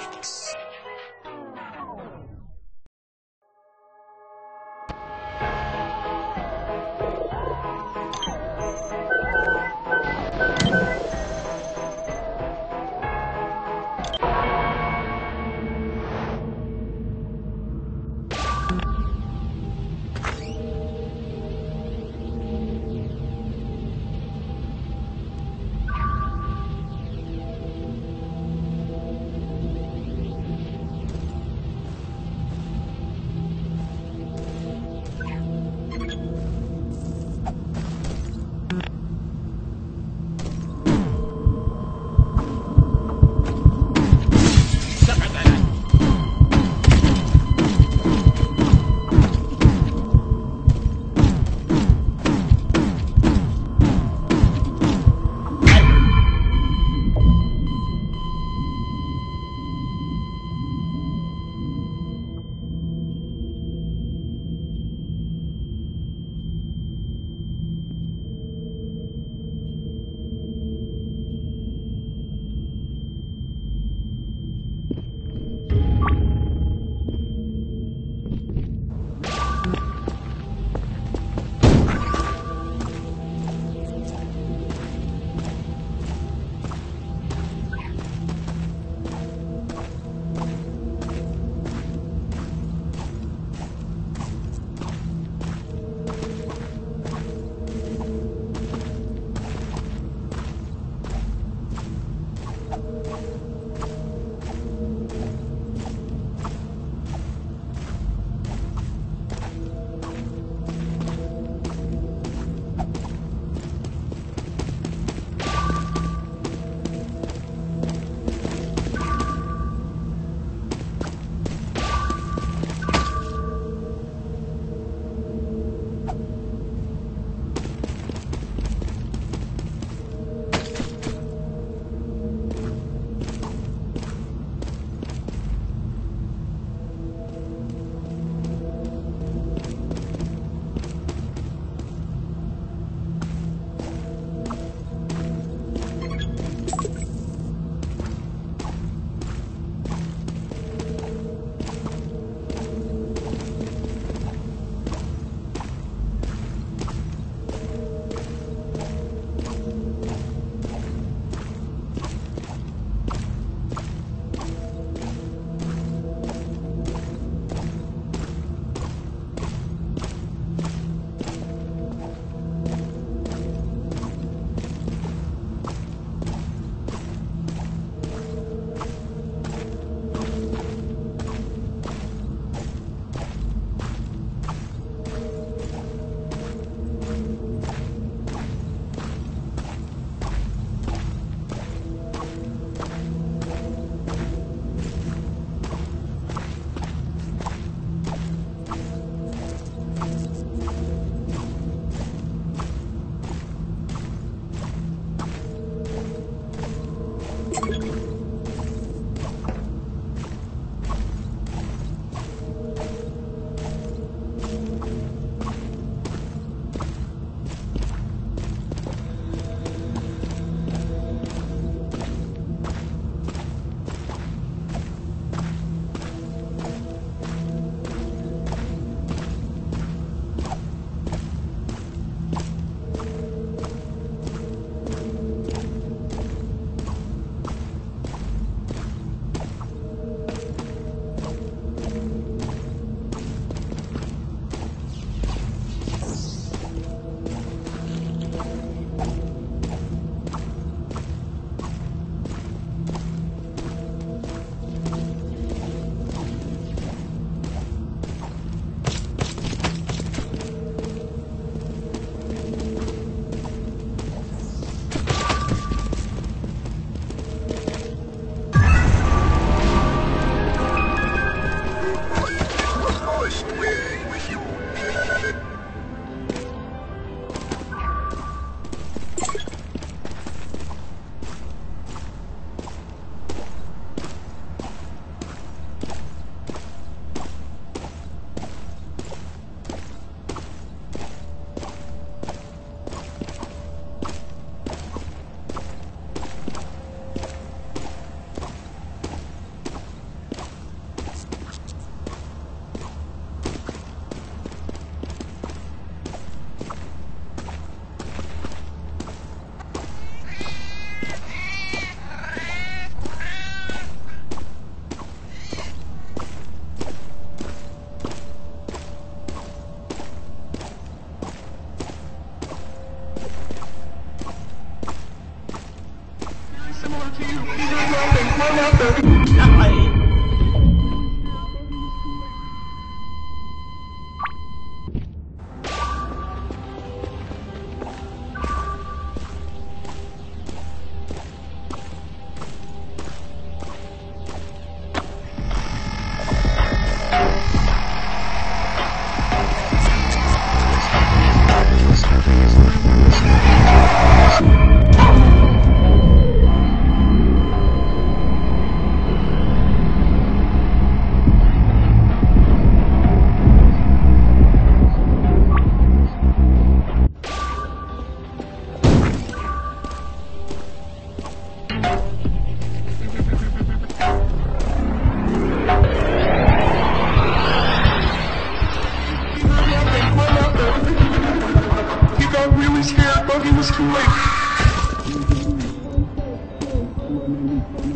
Thanks.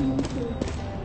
すげえ!